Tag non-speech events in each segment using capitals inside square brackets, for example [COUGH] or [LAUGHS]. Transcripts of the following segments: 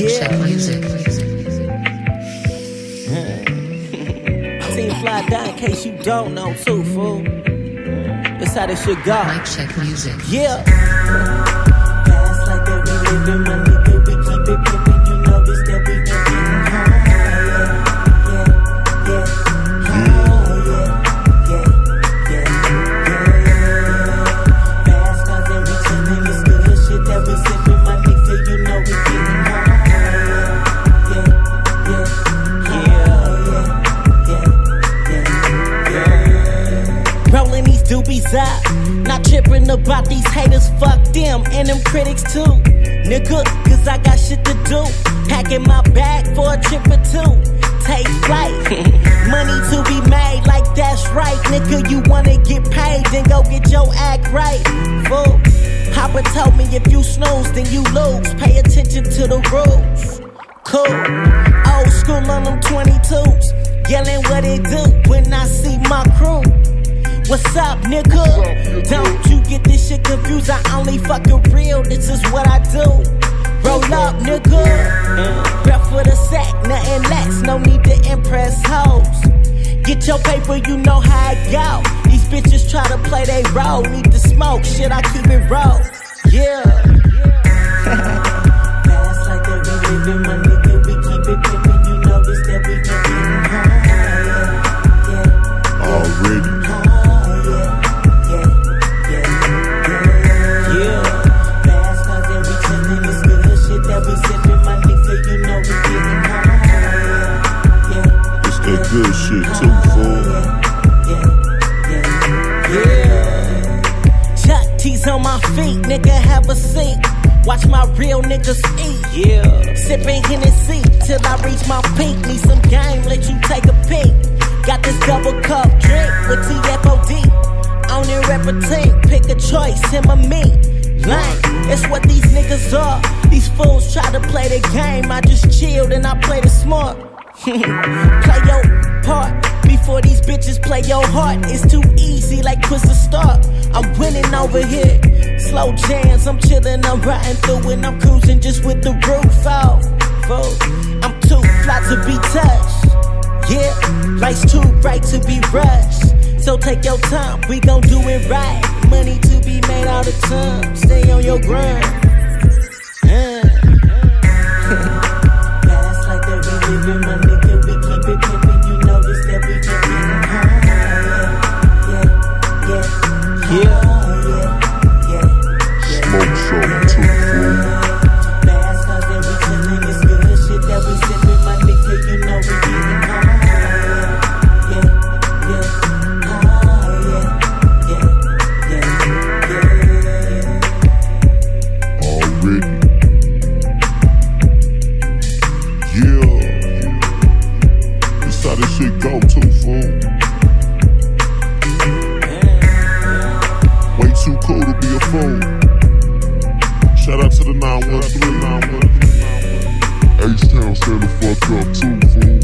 Mic check music. [LAUGHS] Team fly Die, in case you don't know too, fool. That's how this shit go. Mic check music. Yeah. Fast like that we living, my nigga, we keep it pimpin'. You know this that we doobies up. Not tripping about these haters, fuck them and them critics too. Nigga, cause I got shit to do. Packing my bag for a trip or two. Take flight. [LAUGHS] Money to be made, like that's right. Nigga, you wanna get paid, then go get your act right. Fool. Papa told me if you snooze, then you lose. Pay attention to the rules. Cool. Old school on them 22s. Yelling what it do when I see my crew. What's up, nigga? Don't you get this shit confused? I only fucking real, this is what I do. Roll up, nigga. Rep for the sack, nothing less, no need to impress hoes. Get your paper, you know how it go. These bitches try to play they role, need to smoke, shit, I keep it roll. Yeah. [LAUGHS] Chuck on my feet, nigga, have a seat. Watch my real niggas eat. Yeah. Sipping Hennessy till I reach my peak. Need some game, let you take a peek. Got this double cup drink with TFOD. On it, rep a team. Pick a choice, him or me. Lame, it's what these niggas are. These fools try to play the game. I just chilled and I played it smart. [LAUGHS] play your part before these bitches play your heart. It's too easy, like push the start. I'm winning over here. Slow jams, I'm chillin', I'm riding through and I'm cruising just with the roof out. I'm too fly to be touched. Yeah, life's too bright to be rushed. So take your time, we gon' do it right. Money to be made all the time. Stay on your grind. Smoke too, H-Town stand the fuck up too, fool.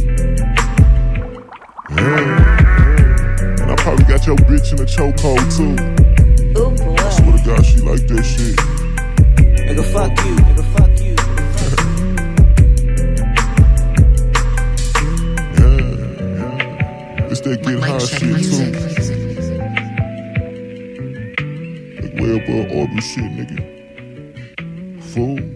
Yeah. And I probably got your bitch in a chokehold too. Oh boy. Swear to God, she like that shit. Nigga, fuck you. Nigga, fuck you. [LAUGHS] Yeah. It's that get high shit too. Like way above orbit shit, nigga. Fool.